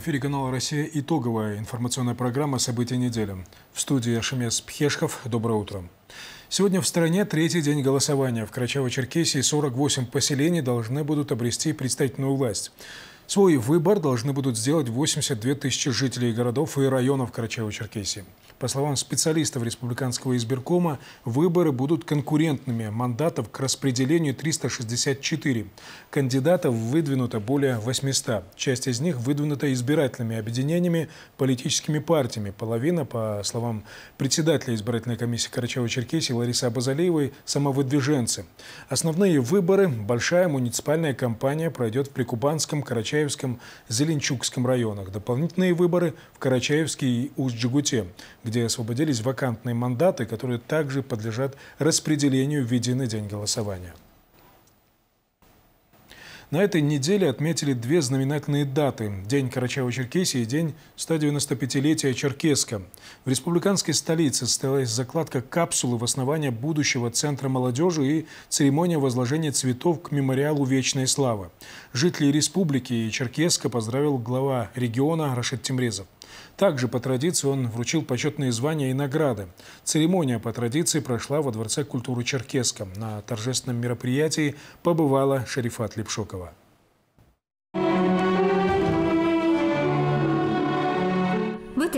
эфире канала «Россия» итоговая информационная программа «События недели». В студии Ашемес Пхешков. Доброе утро. Сегодня в стране третий день голосования. В Карачаево-Черкесии 48 поселений должны будут обрести представительную власть. Свой выбор должны будут сделать 82 тысячи жителей городов и районов Карачаево-Черкесии. По словам специалистов Республиканского избиркома, выборы будут конкурентными. Мандатов к распределению 364. Кандидатов выдвинуто более 800. Часть из них выдвинута избирательными объединениями, политическими партиями. Половина, по словам председателя избирательной комиссии Карачаево-Черкесии Ларисы Абазалеевой, самовыдвиженцы. Основные выборы большая муниципальная кампания пройдет в Прикубанском, Карачаевском, Зеленчукском районах. Дополнительные выборы в Карачаевске и Усть-Джигуте, где освободились вакантные мандаты, которые также подлежат распределению в единый день голосования. На этой неделе отметили две знаменательные даты – День Карачаево-Черкесии и День 195-летия Черкеска. В республиканской столице состоялась закладка капсулы в основание будущего Центра молодежи и церемония возложения цветов к мемориалу «Вечной славы». Жителей республики и Черкеска поздравил глава региона Рашид Тимрезов. Также по традиции он вручил почетные звания и награды. Церемония по традиции прошла во Дворце культуры Черкеска. На торжественном мероприятии побывала Шарифат Лепшокова.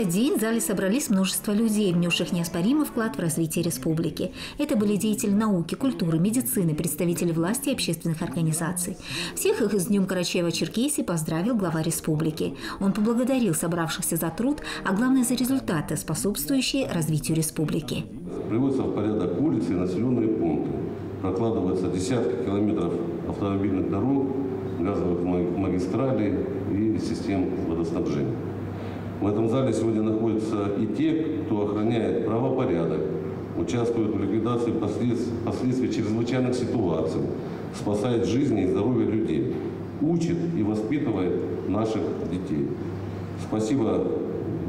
Этот день в зале собрались множество людей, внесших неоспоримый вклад в развитие республики. Это были деятели науки, культуры, медицины, представители власти и общественных организаций. Всех их с Днем Карачаева-Черкесии поздравил глава республики. Он поблагодарил собравшихся за труд, а главное за результаты, способствующие развитию республики. Приводятся в порядок улицы и населенные пункты. Прокладываются десятки километров автомобильных дорог, газовых магистралей и систем водоснабжения. В этом зале сегодня находятся и те, кто охраняет правопорядок, участвует в ликвидации последствий, последствий чрезвычайных ситуаций, спасает жизни и здоровье людей, учит и воспитывает наших детей. Спасибо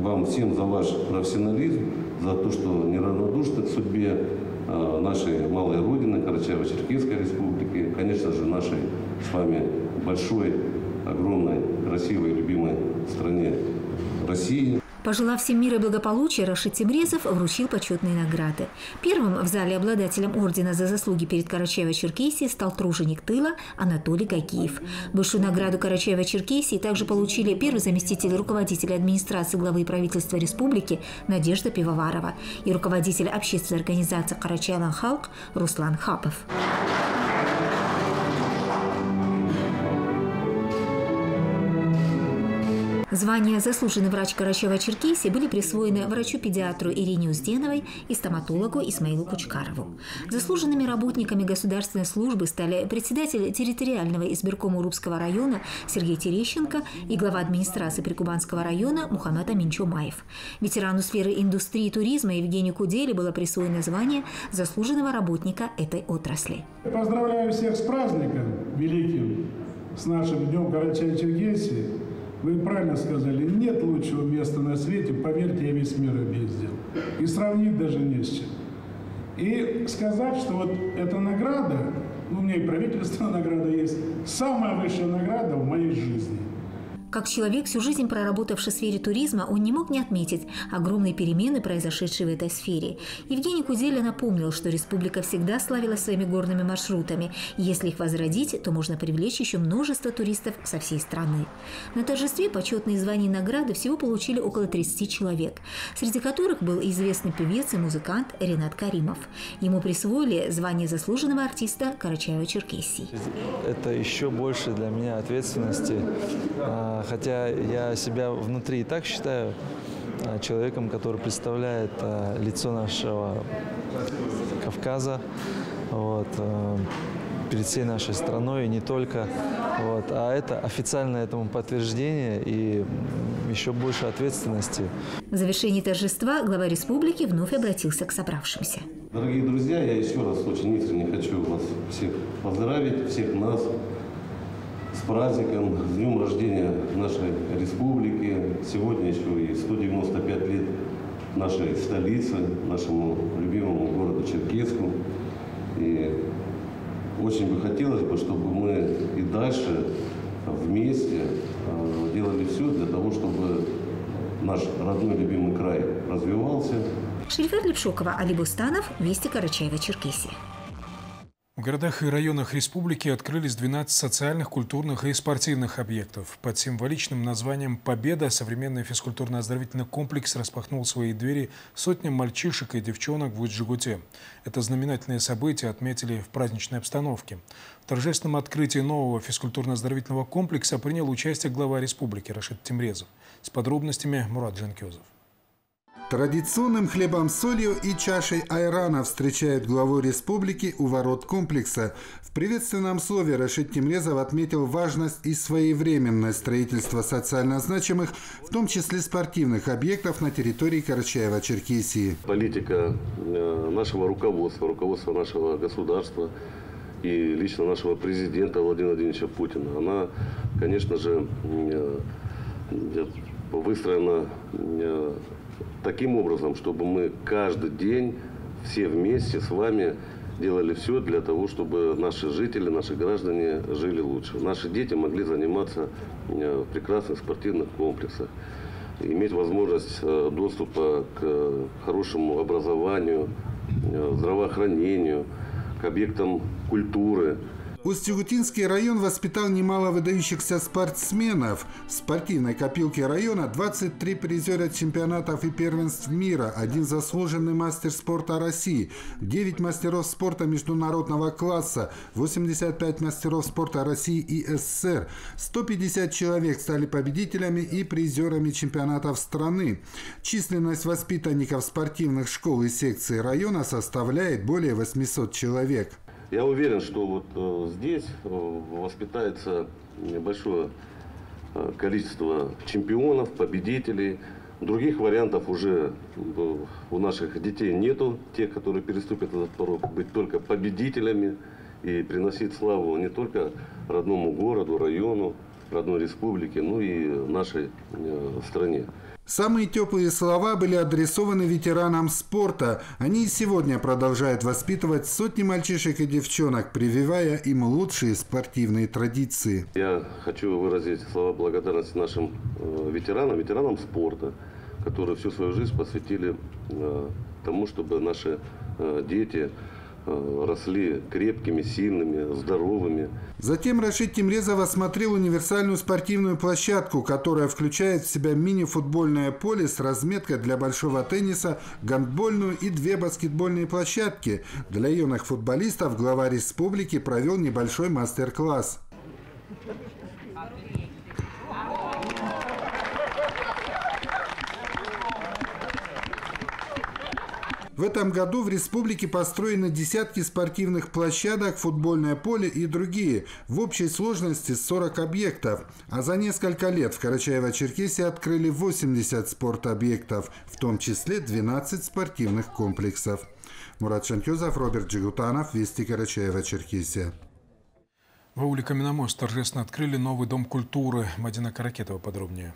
вам всем за ваш профессионализм, за то, что неравнодушны к судьбе а, нашей малой родины, Карачаево-Черкесской республики, конечно же, нашей с вами большой, огромной, красивой, любимой стране России. Пожелав всем мира и благополучия, Рашид Тимрезов вручил почетные награды. Первым в зале обладателем ордена за заслуги перед Карачаево-Черкесией стал труженик тыла Анатолий Гакиев. Высшую награду Карачаево-Черкесии также получили первый заместитель руководителя администрации главы правительства республики Надежда Пивоварова и руководитель общественной организации Карачаева-Халк Руслан Хапов. Звания «Заслуженный врач Карачаева-Черкесии» были присвоены врачу-педиатру Ирине Узденовой и стоматологу Исмаилу Кучкарову. Заслуженными работниками государственной службы стали председатель территориального избиркома Урубского района Сергей Терещенко и глава администрации Прикубанского района Мухаммад Амин Чумаев. Ветерану сферы индустрии и туризма Евгению Кудели было присвоено звание заслуженного работника этой отрасли. Поздравляю всех с праздником великим, с нашим Днем Карачаева-Черкесии. Вы правильно сказали, нет лучшего места на свете, поверьте, я весь мир объездил. И сравнить даже не с чем. И сказать, что вот эта награда, ну, у меня и правительственная награда есть, самая высшая награда в моей жизни – как человек, всю жизнь проработавший в сфере туризма, он не мог не отметить огромные перемены, произошедшие в этой сфере. Евгений Кузеля напомнил, что республика всегда славилась своими горными маршрутами, если их возродить, то можно привлечь еще множество туристов со всей страны. На торжестве почетные звания и награды всего получили около 30 человек, среди которых был известный певец и музыкант Ренат Каримов. Ему присвоили звание заслуженного артиста Карачаева-Черкесии. Это еще больше для меня ответственности а, хотя я себя внутри и так считаю а, человеком, который представляет а, лицо нашего Кавказа вот, а, перед всей нашей страной и не только. Вот, а это официальное этому подтверждение и еще больше ответственности. В завершении торжества глава республики вновь обратился к собравшимся. Дорогие друзья, я еще раз очень искренне хочу вас всех поздравить, всех нас с праздником, с днем рождения нашей республики. Сегодня еще и 195 лет нашей столицы, нашему любимому городу Черкеску. И очень бы хотелось бы, чтобы мы и дальше вместе делали все для того, чтобы наш родной любимый край развивался. Шерифат Лепшокова, Али Бустанов, Вести Карачаева-Черкесия. В городах и районах республики открылись 12 социальных, культурных и спортивных объектов. Под символичным названием «Победа» современный физкультурно-оздоровительный комплекс распахнул свои двери сотням мальчишек и девчонок в Уджигуте. Это знаменательное событие отметили в праздничной обстановке. В торжественном открытии нового физкультурно-оздоровительного комплекса принял участие глава республики Рашид Тимрезов. С подробностями Мурат Джанкезов. Традиционным хлебом солью и чашей айрана встречают главу республики у ворот комплекса. В приветственном слове Рашид Тимрезов отметил важность и своевременность строительства социально значимых, в том числе спортивных объектов на территории Карачаева-Черкесии. Политика э, нашего руководства, руководства нашего государства и лично нашего президента Владимира Владимировича Путина, она, конечно же, э, выстроена э, таким образом, чтобы мы каждый день все вместе с вами делали все для того, чтобы наши жители, наши граждане жили лучше. Наши дети могли заниматься э, в прекрасных спортивных комплексах, иметь возможность э, доступа к хорошему образованию, э, здравоохранению, к объектам культуры – Усть-Ягутинский район воспитал немало выдающихся спортсменов. В спортивной копилке района 23 призера чемпионатов и первенств мира, один заслуженный мастер спорта России, 9 мастеров спорта международного класса, 85 мастеров спорта России и СССР. 150 человек стали победителями и призерами чемпионатов страны. Численность воспитанников спортивных школ и секций района составляет более 800 человек. Я уверен, что вот э, здесь э, воспитается большое э, количество чемпионов, победителей. Других вариантов уже у наших детей нету. Те, которые переступят этот порог, быть только победителями и приносить славу не только родному городу, району, родной республике, но и нашей стране. Самые теплые слова были адресованы ветеранам спорта. Они и сегодня продолжают воспитывать сотни мальчишек и девчонок, прививая им лучшие спортивные традиции. Я хочу выразить слова благодарности нашим э, ветеранам, ветеранам спорта, которые всю свою жизнь посвятили э, тому, чтобы наши э, дети росли крепкими, сильными, здоровыми. Затем Рашид Тимрезов осмотрел универсальную спортивную площадку, которая включает в себя мини-футбольное поле с разметкой для большого тенниса, гандбольную и две баскетбольные площадки. Для юных футболистов глава республики провел небольшой мастер-класс. В этом году в республике построены десятки спортивных площадок, футбольное поле и другие. В общей сложности 40 объектов. А за несколько лет в Карачаево-Черкесии открыли 80 спортобъектов, в том числе 12 спортивных комплексов. Мурат Шантюзов, Роберт Джигутанов, Вести Карачаева-Черкесия. В ауле Каменомост торжественно открыли новый дом культуры. Мадина Каракетова подробнее.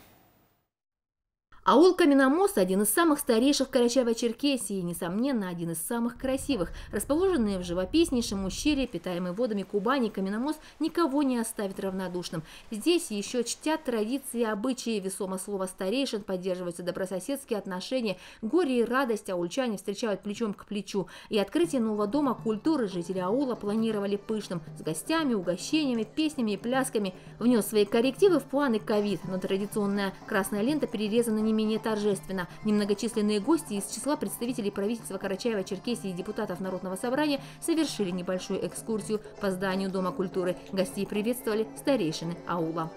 Аул Каменомост – один из самых старейших Карачаево-Черкесии и, несомненно, один из самых красивых. Расположенный в живописнейшем ущелье, питаемый водами Кубани, Каменомост никого не оставит равнодушным. Здесь еще чтят традиции и обычаи, весомо слово старейшин, поддерживаются добрососедские отношения, горе и радость аульчане встречают плечом к плечу. И открытие нового дома культуры жители аула планировали пышным, с гостями, угощениями, песнями и плясками. Внес свои коррективы в планы ковид, но традиционная красная лента перерезана не менее торжественно. Немногочисленные гости из числа представителей правительства Карачаева-Черкесии и депутатов Народного собрания совершили небольшую экскурсию по зданию Дома культуры. Гостей приветствовали старейшины аула.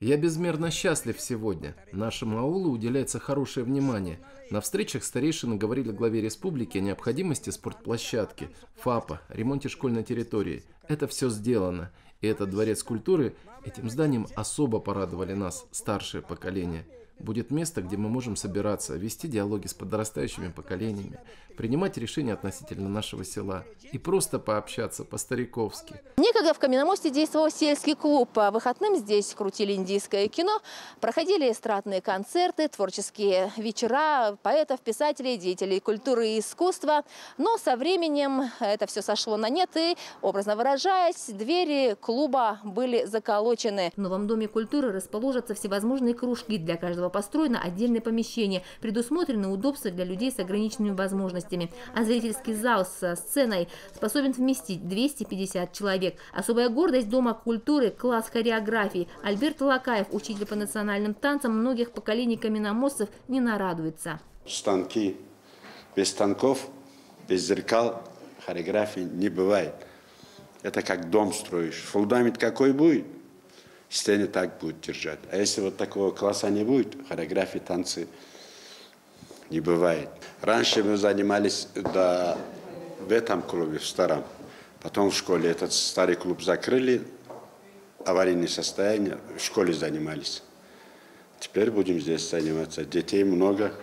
Я безмерно счастлив сегодня. Нашему аулу уделяется хорошее внимание. На встречах старейшины говорили главе республики о необходимости спортплощадки, ФАПа, ремонте школьной территории. Это все сделано. И этот дворец культуры, этим зданием особо порадовали нас, старшее поколение. Будет место, где мы можем собираться, вести диалоги с подрастающими поколениями, принимать решения относительно нашего села и просто пообщаться по-стариковски. Некогда в Каменномосте действовал сельский клуб. По выходным здесь крутили индийское кино, проходили эстрадные концерты, творческие вечера поэтов, писателей, деятелей культуры и искусства. Но со временем это все сошло на нет и, образно выражаясь, двери клуба были заколочены. В новом доме культуры расположатся всевозможные кружки. Для каждого построено отдельное помещение. Предусмотрены удобства для людей с ограниченными возможностями. А зрительский зал со сценой способен вместить 250 человек. Особая гордость Дома культуры – класс хореографии. Альберт Лакаев, учитель по национальным танцам многих поколений каменомостцев, не нарадуется. Станки. Без станков, без зеркал хореографии не бывает. Это как дом строишь. Фундамент какой будет, стены так будут держать. А если вот такого класса не будет, хореографии, танцы не бывает. Раньше мы занимались да, в этом клубе, в старом. Потом в школе этот старый клуб закрыли, аварийное состояние, в школе занимались. Теперь будем здесь заниматься. Детей много.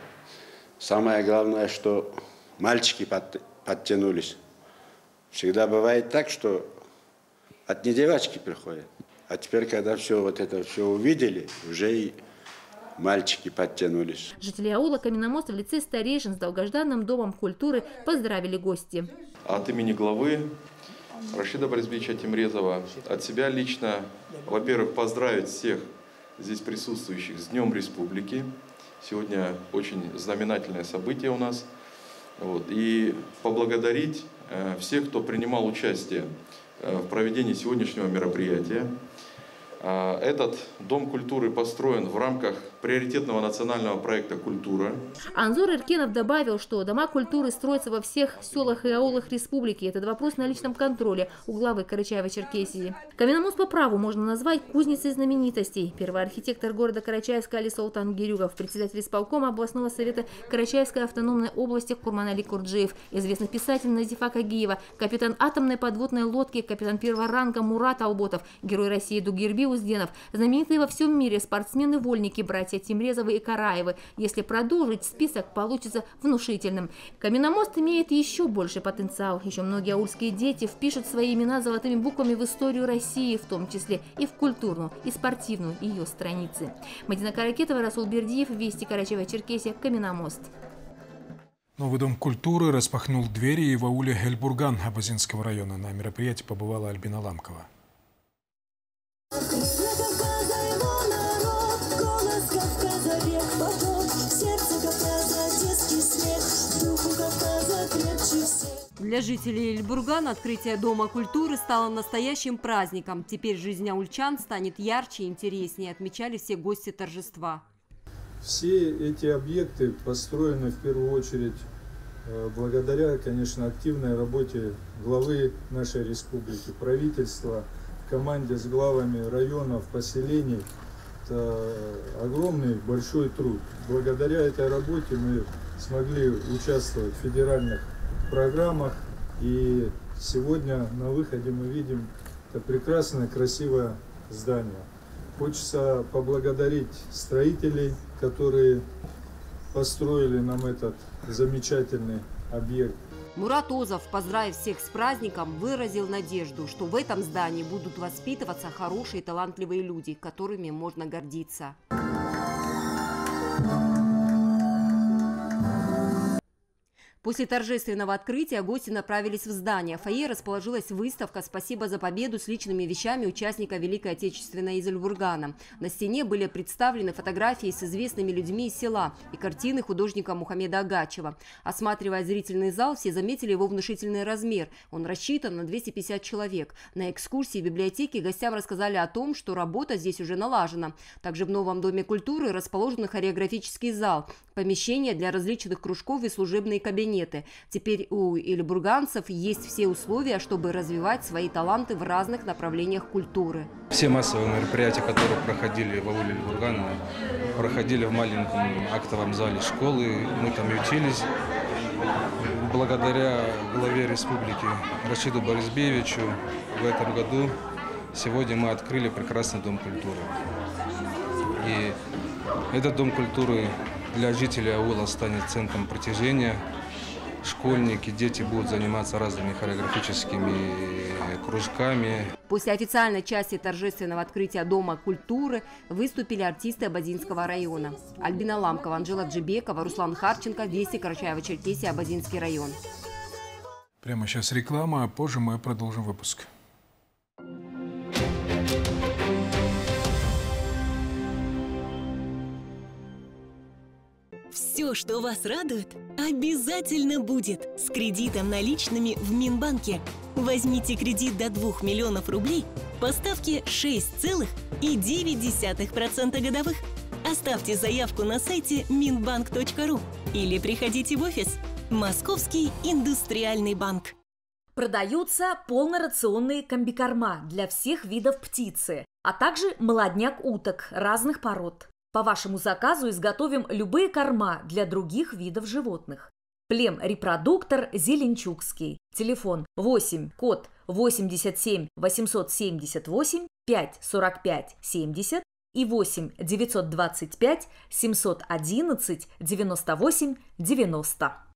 Самое главное, что мальчики под, подтянулись. Всегда бывает так, что от не девочки приходят. А теперь, когда все вот это все увидели, уже и мальчики подтянулись. Жители аула Каменномост в лице старейшин с долгожданным Домом культуры поздравили гости. От имени главы Рашида Борисовича Тимрезова, от себя лично, во-первых, поздравить всех здесь присутствующих с Днем Республики. Сегодня очень знаменательное событие у нас. Вот, и поблагодарить э, всех, кто принимал участие э, в проведении сегодняшнего мероприятия. А, этот Дом культуры построен в рамках приоритетного национального проекта «Культура». Анзор Иркенов добавил, что дома культуры строятся во всех селах и аулах республики. Этот вопрос на личном контроле у главы Карачаева-Черкесии. Каменномост по праву можно назвать кузницей знаменитостей. Первый архитектор города Карачаевска Али Султан Гирюгов, председатель исполкома областного совета Карачаевской автономной области Курманали Курджиев, известный писатель Назифа Кагиева, капитан атомной подводной лодки, капитан первого ранга Мурат Алботов, герой России Дугирби Узденов, знаменитые во всем мире спортсмены-вольники, братья Тимрезовы и Караевы. Если продолжить, список получится внушительным. Каменномост имеет еще больше потенциал. Еще многие аульские дети впишут свои имена золотыми буквами в историю России, в том числе и в культурную, и спортивную ее страницы. Мадина Каракетова, Расул Бердиев, Вести Карачева-Черкесия, Каменномост. Новый дом культуры распахнул двери и в ауле Эльбурган Абазинского района. На мероприятии побывала Альбина Ламкова. Для жителей Эльбургана открытие Дома культуры стало настоящим праздником. Теперь жизнь аульчан станет ярче и интереснее, отмечали все гости торжества. Все эти объекты построены в первую очередь э, благодаря, конечно, активной работе главы нашей республики, правительства, команде с главами районов, поселений. Это огромный, большой труд. Благодаря этой работе мы смогли участвовать в федеральных программах. И сегодня на выходе мы видим это прекрасное, красивое здание. Хочется поблагодарить строителей, которые построили нам этот замечательный объект. Мурат Озов, поздравив всех с праздником, выразил надежду, что в этом здании будут воспитываться хорошие талантливые люди, которыми можно гордиться. После торжественного открытия гости направились в здание. В фойе расположилась выставка «Спасибо за победу» с личными вещами участника Великой Отечественной из Эльбургана. На стене были представлены фотографии с известными людьми из села и картины художника Мухаммеда Агачева. Осматривая зрительный зал, все заметили его внушительный размер. Он рассчитан на 250 человек. На экскурсии в библиотеке гостям рассказали о том, что работа здесь уже налажена. Также в новом Доме культуры расположен хореографический зал, помещение для различных кружков и служебные кабинеты кабинеты. Теперь у ильбурганцев есть все условия, чтобы развивать свои таланты в разных направлениях культуры. Все массовые мероприятия, которые проходили в ауле Ильбургана, проходили в маленьком актовом зале школы. Мы там и учились. Благодаря главе республики Рашиду Борисбеевичу в этом году сегодня мы открыли прекрасный дом культуры. И Этот дом культуры для жителей аула станет центром притяжения. Школьники, дети будут заниматься разными хореографическими кружками. После официальной части торжественного открытия Дома культуры выступили артисты Абазинского района. Альбина Ламкова, Анжела Джибекова, Руслан Харченко, Вести, Карачаево-Черкесия, Абазинский район. Прямо сейчас реклама, а позже мы продолжим выпуск. Все, что вас радует, обязательно будет с кредитом наличными в Минбанке. Возьмите кредит до 2 миллионов рублей по ставке 6,9% годовых. Оставьте заявку на сайте minbank.ru или приходите в офис. Московский индустриальный банк. Продаются полнорационные комбикорма для всех видов птицы, а также молодняк уток разных пород. По вашему заказу изготовим любые корма для других видов животных. Плем-репродуктор Зеленчукский. Телефон 8, код 87 878 5 45 70 и 8 925 711 98 90.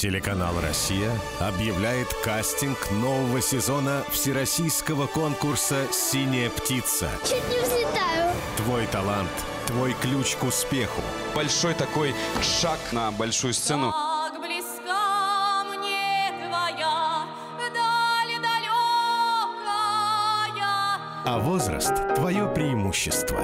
Телеканал «Россия» объявляет кастинг нового сезона всероссийского конкурса «Синяя птица». Чуть не взлетаю. Твой талант, твой ключ к успеху. Большой такой шаг на большую сцену. Так близка мне твоя даль далекая. А возраст – твое преимущество.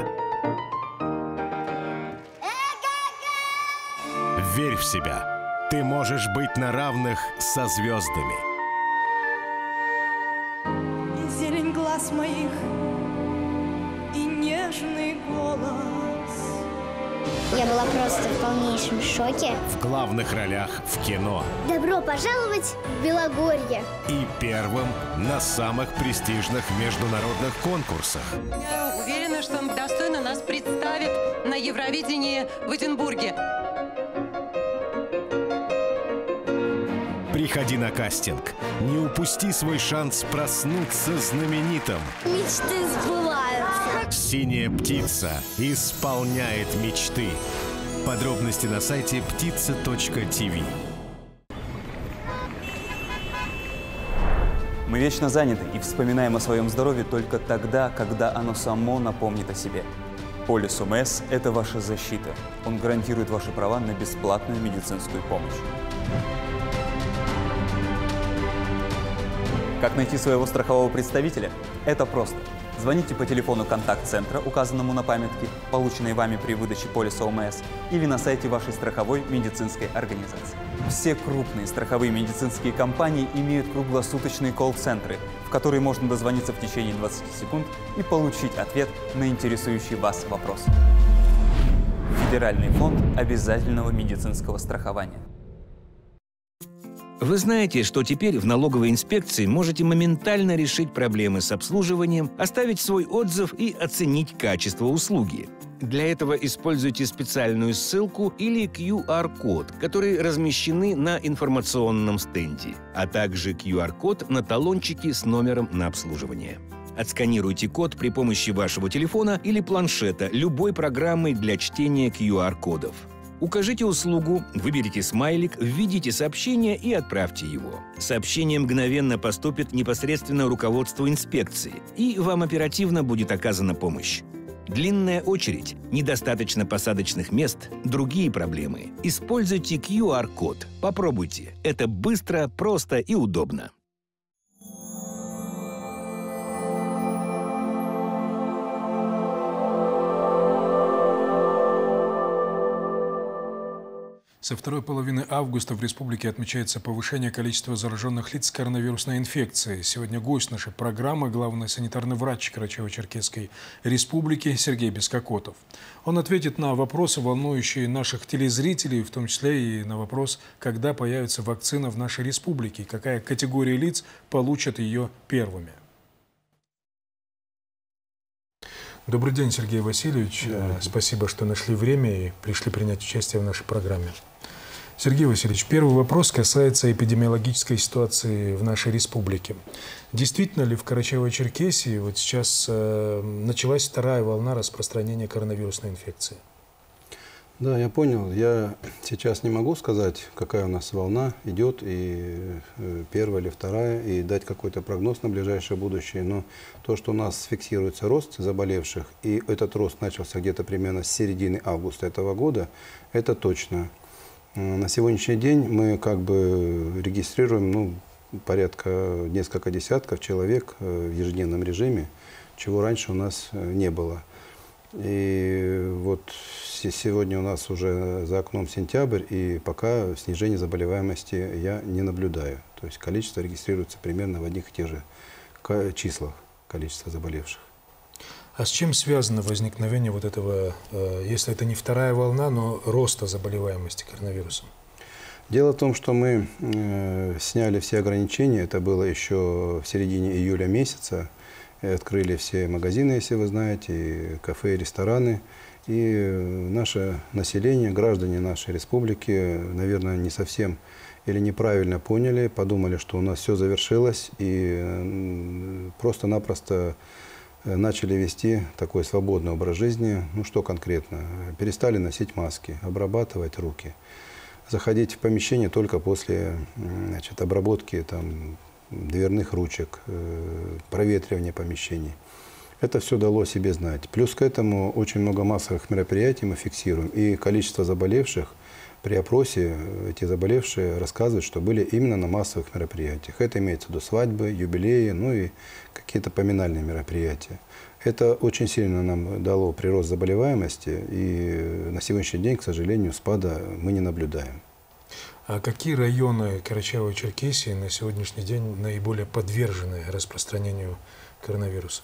Верь в себя. Ты можешь быть на равных со звездами. Зелень глаз моих и нежный голос. Я была просто в полнейшем шоке. В главных ролях в кино. Добро пожаловать в Белогорье. И первым на самых престижных международных конкурсах. Я уверена, что он достойно нас представит на Евровидении в Эдинбурге. Приходи на кастинг. Не упусти свой шанс проснуться знаменитым. Мечты сбываются. Синяя птица исполняет мечты. Подробности на сайте птица.тв. Мы вечно заняты и вспоминаем о своем здоровье только тогда, когда оно само напомнит о себе. Полис ОМС – это ваша защита. Он гарантирует ваши права на бесплатную медицинскую помощь. Как найти своего страхового представителя? Это просто. Звоните по телефону контакт-центра, указанному на памятке, полученной вами при выдаче полиса ОМС, или на сайте вашей страховой медицинской организации. Все крупные страховые медицинские компании имеют круглосуточные колл-центры, в которые можно дозвониться в течение 20 секунд и получить ответ на интересующий вас вопрос. Федеральный фонд обязательного медицинского страхования. Вы знаете, что теперь в налоговой инспекции можете моментально решить проблемы с обслуживанием, оставить свой отзыв и оценить качество услуги. Для этого используйте специальную ссылку или QR-код, которые размещены на информационном стенде, а также QR-код на талончике с номером на обслуживание. Отсканируйте код при помощи вашего телефона или планшета любой программой для чтения QR-кодов. Укажите услугу, выберите смайлик, введите сообщение и отправьте его. Сообщение мгновенно поступит непосредственно руководству инспекции, и вам оперативно будет оказана помощь. Длинная очередь, недостаточно посадочных мест, другие проблемы. Используйте QR-код. Попробуйте. Это быстро, просто и удобно. Со второй половины августа в республике отмечается повышение количества зараженных лиц коронавирусной инфекцией. Сегодня гость нашей программы – главный санитарный врач Карачаево-Черкесской республики Сергей Бескокотов. Он ответит на вопросы, волнующие наших телезрителей, в том числе и на вопрос, когда появится вакцина в нашей республике, какая категория лиц получат ее первыми. Добрый день, Сергей Васильевич. Да. Спасибо, что нашли время и пришли принять участие в нашей программе. Сергей Васильевич, первый вопрос касается эпидемиологической ситуации в нашей республике. Действительно ли в Карачаево-Черкесии вот сейчас э, началась вторая волна распространения коронавирусной инфекции? Да, я понял. Я сейчас не могу сказать, какая у нас волна идет, и э, первая или вторая, и дать какой-то прогноз на ближайшее будущее. Но то, что у нас фиксируется рост заболевших, и этот рост начался где-то примерно с середины августа этого года, это точно. На сегодняшний день мы как бы регистрируем ну, порядка несколько десятков человек э, в ежедневном режиме, чего раньше у нас э, не было. И вот сегодня у нас уже за окном сентябрь, и пока снижения заболеваемости я не наблюдаю. То есть количество регистрируется примерно в одних и тех же числах количества заболевших. А с чем связано возникновение вот этого, э, если это не вторая волна, но роста заболеваемости коронавирусом? Дело в том, что мы э, сняли все ограничения, это было еще в середине июля месяца, открыли все магазины, если вы знаете, и кафе, и рестораны. И наше население, граждане нашей республики, наверное, не совсем или неправильно поняли, подумали, что у нас все завершилось, и просто-напросто Э, начали вести такой свободный образ жизни. Ну что конкретно? Перестали носить маски, обрабатывать руки, заходить в помещение только после значит, обработки там, дверных ручек, э, проветривания помещений. Это все дало себе знать. Плюс к этому очень много массовых мероприятий мы фиксируем. И количество заболевших – при опросе э, эти заболевшие рассказывают, что были именно на массовых мероприятиях. Это имеется в виду свадьбы, юбилеи, ну и какие-то поминальные мероприятия. Это очень сильно нам дало прирост заболеваемости, и на сегодняшний день, к сожалению, спада мы не наблюдаем. А какие районы Карачаево-Черкесии на сегодняшний день наиболее подвержены распространению коронавируса?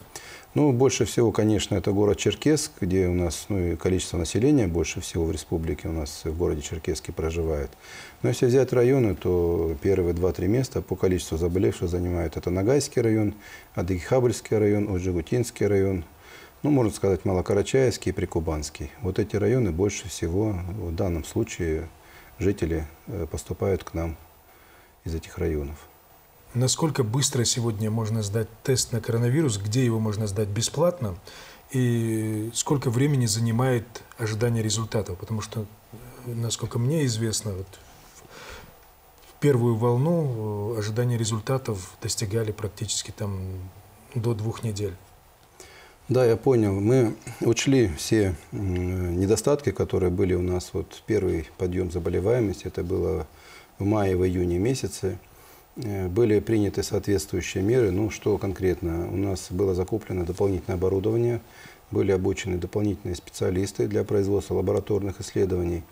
Ну, больше всего, конечно, это город Черкесск, где у нас ну, и количество населения больше всего в республике у нас в городе Черкесске проживает. Но если взять районы, то первые два-три места по количеству заболевших занимают это Нагайский район, Адыгихабльский район, Уджигутинский район, ну, можно сказать, Малокарачаевский и Прикубанский. Вот эти районы больше всего в данном случае жители э, поступают к нам из этих районов. Насколько быстро сегодня можно сдать тест на коронавирус, где его можно сдать бесплатно, и сколько времени занимает ожидание результатов? Потому что, насколько мне известно, вот в первую волну ожидание результатов достигали практически там до двух недель. Да, я понял. Мы учли все недостатки, которые были у нас. Вот первый подъем заболеваемости, это было в мае, в июне месяце. Э, были приняты соответствующие меры. Ну, что конкретно? У нас было закуплено дополнительное оборудование, были обучены дополнительные специалисты для производства лабораторных исследований.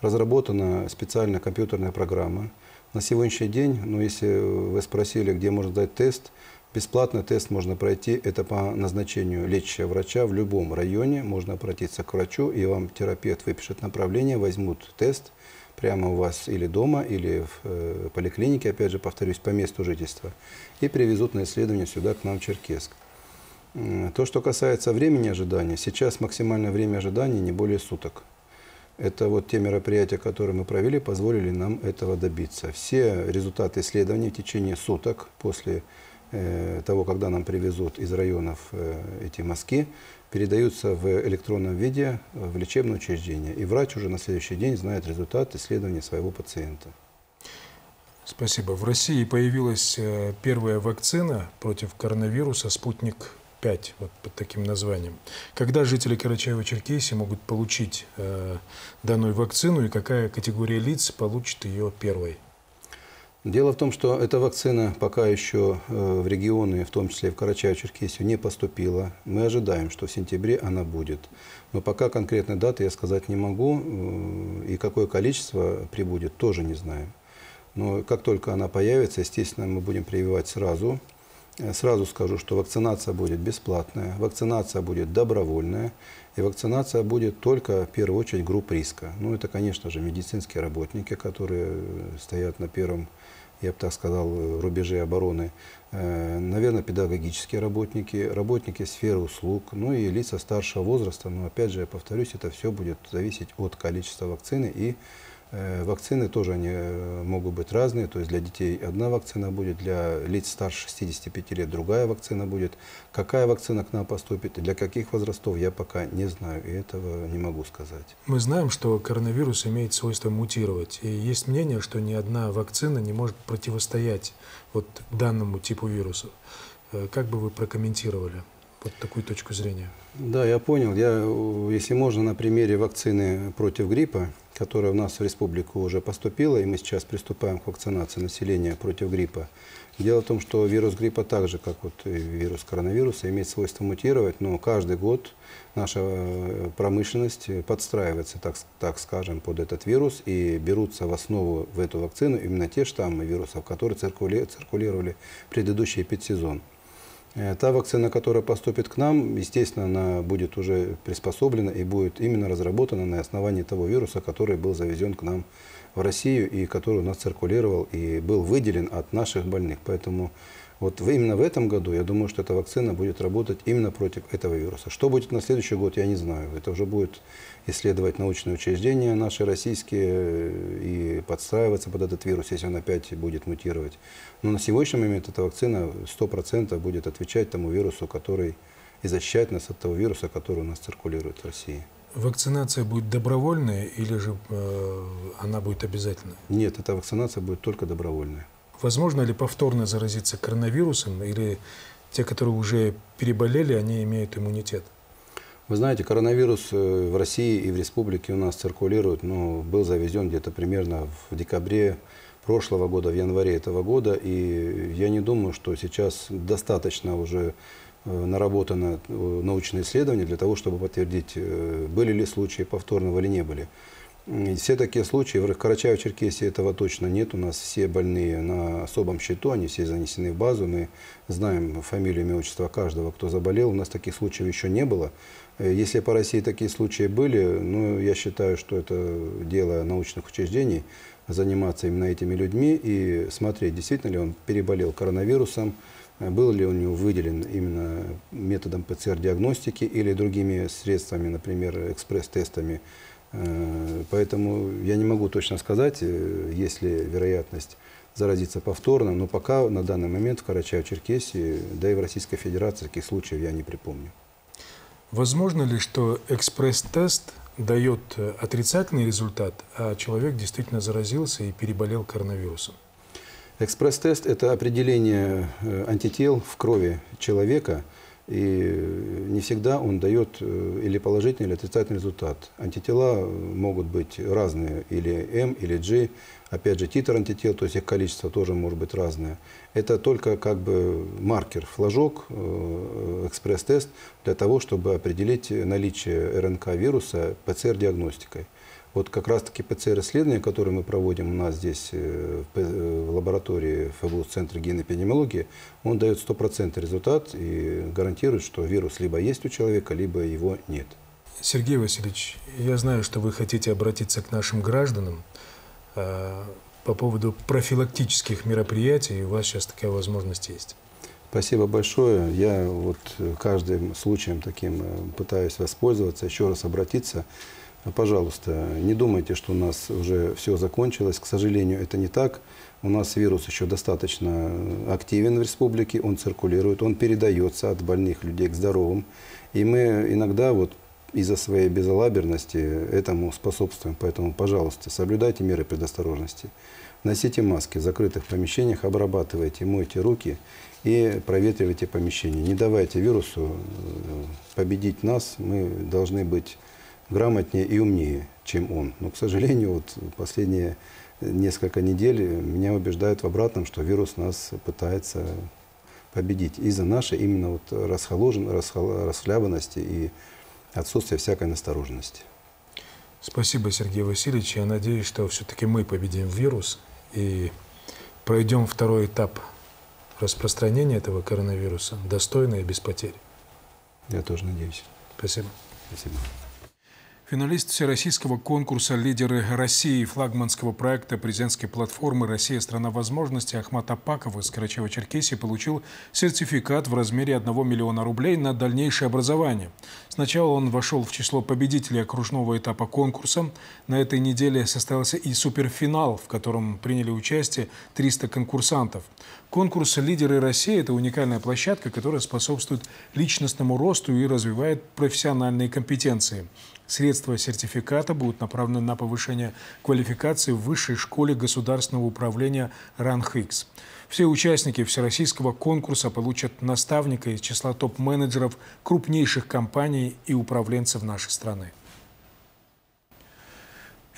Разработана специальная компьютерная программа. На сегодняшний день, ну, если вы спросили, где можно сдать тест, бесплатно тест можно пройти. Это по назначению лечащего врача в любом районе. Можно обратиться к врачу, и вам терапевт выпишет направление, возьмут тест – прямо у вас или дома, или в э, поликлинике, опять же, повторюсь, по месту жительства, и привезут на исследование сюда, к нам в Черкесск. То, что касается времени ожидания, сейчас максимальное время ожидания не более суток. Это вот те мероприятия, которые мы провели, позволили нам этого добиться. Все результаты исследований в течение суток после э, того, когда нам привезут из районов э, эти мазки, передаются в электронном виде в лечебное учреждение. И врач уже на следующий день знает результат исследования своего пациента. Спасибо. В России появилась э, первая вакцина против коронавируса «Спутник-5», вот под таким названием. Когда жители Карачаева-Черкесии могут получить э, данную вакцину и какая категория лиц получит ее первой? Дело в том, что эта вакцина пока еще э, в регионы, в том числе в Карачаево-Черкесию, не поступила. Мы ожидаем, что в сентябре она будет. Но пока конкретной даты я сказать не могу. Э, и какое количество прибудет, тоже не знаем. Но как только она появится, естественно, мы будем прививать сразу. Э, сразу скажу, что вакцинация будет бесплатная, вакцинация будет добровольная, и вакцинация будет только, в первую очередь, групп риска. Ну, это, конечно же, медицинские работники, которые стоят на первом я бы так сказал, рубежи обороны, э, наверное, педагогические работники, работники сферы услуг, ну и лица старшего возраста. Но опять же, я повторюсь, это все будет зависеть от количества вакцины и вакцины тоже они э, могут быть разные, то есть для детей одна вакцина будет, для лиц старше 65 лет другая вакцина будет. Какая вакцина к нам поступит и для каких возрастов, я пока не знаю, и этого не могу сказать. Мы знаем, что коронавирус имеет свойство мутировать, и есть мнение, что ни одна вакцина не может противостоять вот данному типу вирусов. Э, как бы вы прокомментировали вот такую точку зрения? Да, я понял. Я, если можно, на примере вакцины против гриппа, которая у нас в республику уже поступила, и мы сейчас приступаем к вакцинации населения против гриппа. Дело в том, что вирус гриппа так же, как вот вирус коронавируса, имеет свойство мутировать, но каждый год наша э, промышленность подстраивается, так, так скажем, под этот вирус и берутся в основу в эту вакцину именно те штаммы вирусов, которые циркулировали предыдущий эпидсезон. Э, та вакцина, которая поступит к нам, естественно, она будет уже приспособлена и будет именно разработана на основании того вируса, который был завезен к нам в Россию и который у нас циркулировал и был выделен от наших больных. Поэтому вот именно в этом году, я думаю, что эта вакцина будет работать именно против этого вируса. Что будет на следующий год, я не знаю. Это уже будет исследовать научные учреждения наши российские э, и подстраиваться под этот вирус, если он опять будет мутировать. Но на сегодняшний момент эта вакцина 100% будет отвечать тому вирусу, который и защищать нас от того вируса, который у нас циркулирует в России. Вакцинация будет добровольная или же э, она будет обязательной? Нет, эта вакцинация будет только добровольная. Возможно ли повторно заразиться коронавирусом или те, которые уже переболели, они имеют иммунитет? Вы знаете, коронавирус э, в России и в республике у нас циркулирует, но был завезен где-то примерно в декабре прошлого года, в январе этого года. И я не думаю, что сейчас достаточно уже э, наработано э, научное исследование для того, чтобы подтвердить, были ли случаи повторного или не были. Все такие случаи, в Карачаево-Черкесии этого точно нет. У нас все больные на особом счету, они все занесены в базу. Мы знаем фамилию, имя, отчество каждого, кто заболел. У нас таких случаев еще не было. Э, если по России такие случаи были, ну, я считаю, что это дело научных учреждений заниматься именно этими людьми и смотреть, действительно ли он переболел коронавирусом, э, был ли у него выделен именно методом ПЦР-диагностики или другими средствами, например, экспресс-тестами поэтому я не могу точно сказать, э, есть ли вероятность заразиться повторно, но пока на данный момент в Карачаево-Черкесии, да и в Российской Федерации таких случаев я не припомню. Возможно ли, что экспресс-тест дает э, отрицательный результат, а человек действительно заразился и переболел коронавирусом? Экспресс-тест – это определение антител в крови человека – и не всегда он дает э, или положительный, или отрицательный результат. Антитела могут быть разные, или М, или G. Опять же, титр антител, то есть их количество тоже может быть разное. Это только как бы маркер, флажок, э, экспресс-тест для того, чтобы определить наличие РНК вируса ПЦР-диагностикой. Вот как раз-таки ПЦР-исследования, которые мы проводим у нас здесь э, э, в лаборатории ФБУ Центра генэпидемиологии, он дает стопроцентный результат и гарантирует, что вирус либо есть у человека, либо его нет. Сергей Васильевич, я знаю, что вы хотите обратиться к нашим гражданам э, по поводу профилактических мероприятий, и у вас сейчас такая возможность есть. Спасибо большое. Я вот каждым случаем таким пытаюсь воспользоваться, еще раз обратиться Пожалуйста, не думайте, что у нас уже все закончилось. К сожалению, это не так. У нас вирус еще достаточно активен в республике, он циркулирует, он передается от больных людей к здоровым. И мы иногда вот из-за своей безалаберности этому способствуем. Поэтому, пожалуйста, соблюдайте меры предосторожности. Носите маски в закрытых помещениях, обрабатывайте, мойте руки и проветривайте помещения. Не давайте вирусу э, победить нас. Мы должны быть грамотнее и умнее, чем он. Но, к сожалению, вот последние несколько недель меня убеждают в обратном, что вирус нас пытается победить из-за нашей именно вот расхлябанности и отсутствия всякой настороженности. Спасибо, Сергей Васильевич. Я надеюсь, что все-таки мы победим вирус и пройдем второй этап распространения этого коронавируса достойно и без потерь. Я тоже надеюсь. Спасибо. Спасибо. Финалист всероссийского конкурса «Лидеры России» флагманского проекта президентской платформы «Россия – страна возможностей» Ахмат Апаков из Карачаева-Черкесии получил сертификат в размере 1 миллиона рублей на дальнейшее образование. Сначала он вошел в число победителей окружного этапа конкурса. На этой неделе состоялся и суперфинал, в котором приняли участие 300 конкурсантов. Конкурс «Лидеры России» – это уникальная площадка, которая способствует личностному росту и развивает профессиональные компетенции. Средства сертификата будут направлены на повышение квалификации в Высшей школе государственного управления РАНХИКС. Все участники всероссийского конкурса получат наставника из числа топ-менеджеров крупнейших компаний и управленцев нашей страны.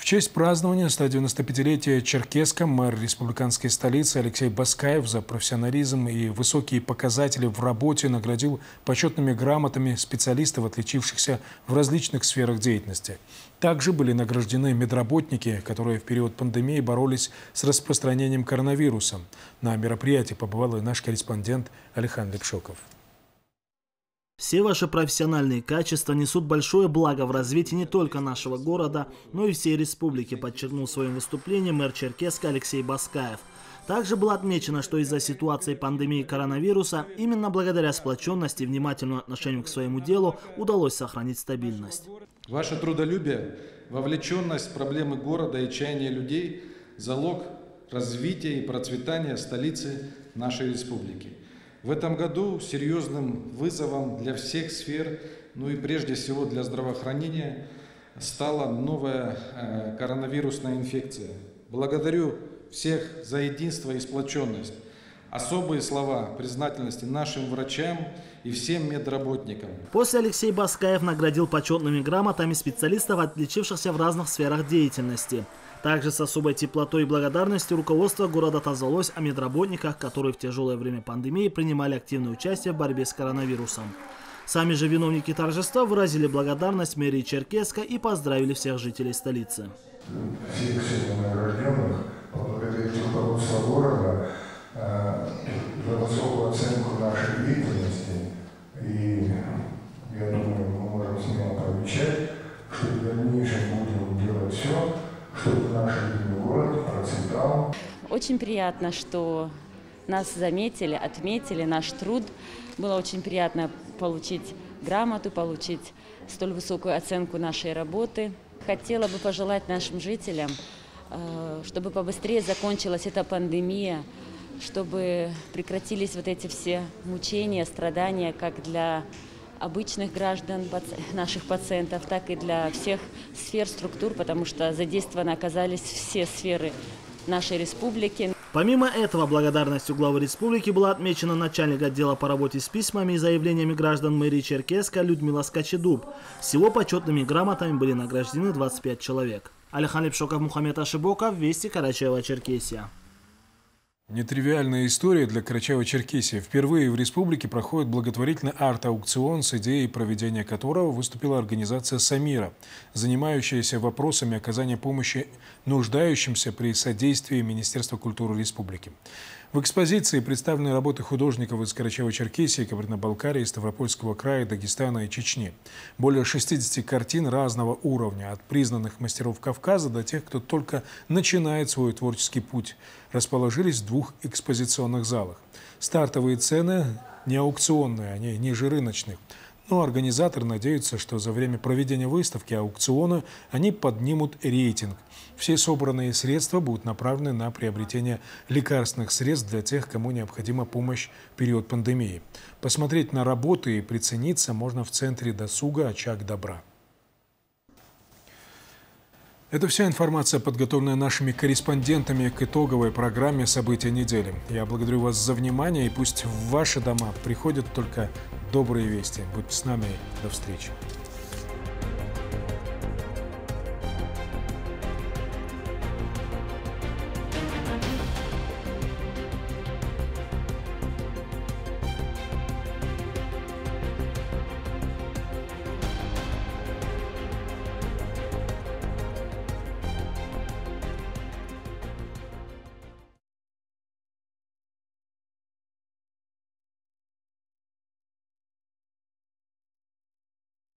В честь празднования 195-летия Черкеска мэр республиканской столицы Алексей Баскаев за профессионализм и высокие показатели в работе наградил почетными грамотами специалистов, отличившихся в различных сферах деятельности. Также были награждены медработники, которые в период пандемии боролись с распространением коронавируса. На мероприятии побывал и наш корреспондент Александр Лепшоков. Все ваши профессиональные качества несут большое благо в развитии не только нашего города, но и всей республики, подчеркнул в своем выступлении мэр Черкеска Алексей Баскаев. Также было отмечено, что из-за ситуации пандемии коронавируса именно благодаря сплоченности и внимательному отношению к своему делу удалось сохранить стабильность. Ваше трудолюбие, вовлеченность в проблемы города и чаяния людей – залог развития и процветания столицы нашей республики. В этом году серьезным вызовом для всех сфер, ну и прежде всего для здравоохранения, стала новая э, коронавирусная инфекция. Благодарю всех за единство и сплоченность. Особые слова признательности нашим врачам и всем медработникам. После Алексей Баскаев наградил почетными грамотами специалистов, отличившихся в разных сферах деятельности. Также с особой теплотой и благодарностью руководство города отозвалось о медработниках, которые в тяжелое время пандемии принимали активное участие в борьбе с коронавирусом. Сами же виновники торжества выразили благодарность мэрии Черкеска и поздравили всех жителей столицы. Всех награжденных поблагодарить руководство города э, за высокую оценку нашей деятельности. И я думаю, мы можем смело пообещать, что в дальнейшем будем делать все, наш любимый город процветал. Очень приятно, что нас заметили, отметили наш труд. Было очень приятно получить грамоту, получить столь высокую оценку нашей работы. Хотела бы пожелать нашим жителям, э, чтобы побыстрее закончилась эта пандемия, чтобы прекратились вот эти все мучения, страдания, как для обычных граждан, наших пациентов, так и для всех сфер, структур, потому что задействованы оказались все сферы нашей республики. Помимо этого, благодарностью главы республики была отмечена начальник отдела по работе с письмами и заявлениями граждан мэрии Черкеска Людмила Скачедуб. Всего почетными грамотами были награждены 25 человек. Алихан Лепшоков, Мухаммед Ашибоков, Вести, Карачаева-Черкесия. Нетривиальная история для Карачаева-Черкесии. Впервые в республике проходит благотворительный арт-аукцион, с идеей проведения которого выступила организация «Самира», занимающаяся вопросами оказания помощи нуждающимся при содействии Министерства культуры республики. В экспозиции представлены работы художников из Карачаева-Черкесии, Кабардино-Балкарии, Ставропольского края, Дагестана и Чечни. Более 60 картин разного уровня, от признанных мастеров Кавказа до тех, кто только начинает свой творческий путь, расположились в двух экспозиционных залах. Стартовые цены не аукционные, они ниже рыночных – но организаторы надеются, что за время проведения выставки аукциона они поднимут рейтинг. Все собранные средства будут направлены на приобретение лекарственных средств для тех, кому необходима помощь в период пандемии. Посмотреть на работы и прицениться можно в центре досуга «Очаг добра». Это вся информация, подготовленная нашими корреспондентами к итоговой программе «События недели». Я благодарю вас за внимание, и пусть в ваши дома приходят только добрые вести. Будьте с нами. До встречи.